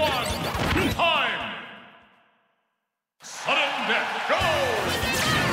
one, time! Sudden death, go!